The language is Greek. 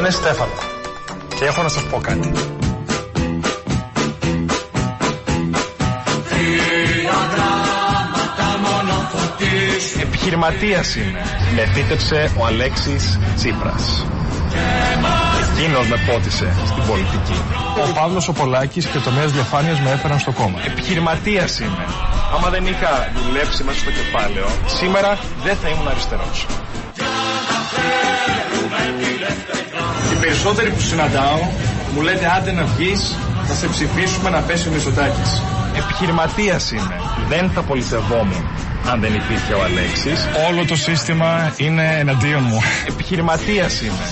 λένε Στέφανο. Και έχω να σας πω κάτι. Επιχειρηματίας είμαι. Με θύτεψε ο Αλέξης Τσίπρας. Εκείνος με πότισε στην πολιτική. Ο Παύλος ο Πολάκης και το Μέας Διαφάνειας με έφεραν στο κόμμα. Επιχειρηματίας είμαι. Άμα δεν είχα δουλέψει μέσα στο κεφάλαιο, σήμερα δεν θα ήμουν αριστερός. Οι περισσότεροι που συναντάω μου λέτε άντε να βγεις, θα σε ψηφίσουμε να πέσει ο Μητσοτάκης. Επιχειρηματίας είμαι. Δεν θα πολιτευόμουν αν δεν υπήρχε ο Αλέξης. Όλο το σύστημα είναι εναντίον μου. Επιχειρηματίας είμαι.